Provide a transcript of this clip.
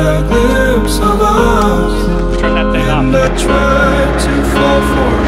a glimpse of us. Turn that thing And off. I tried to fall for